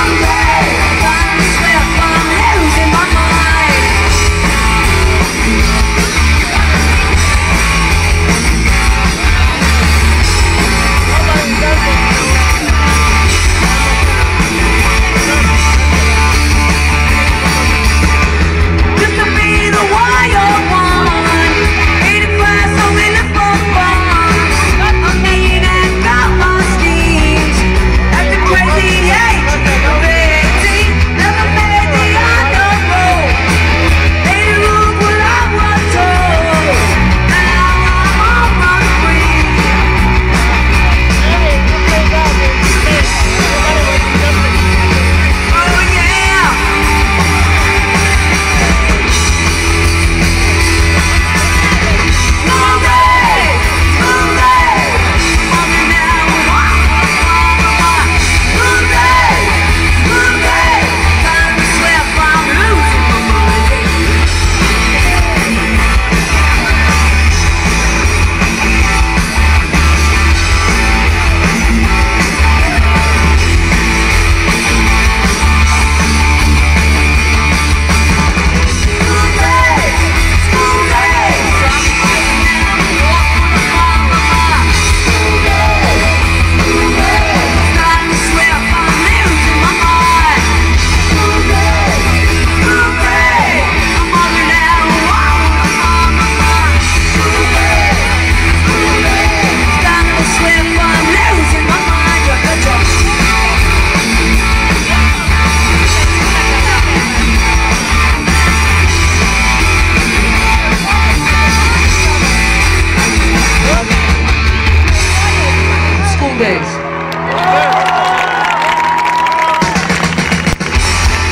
Monday.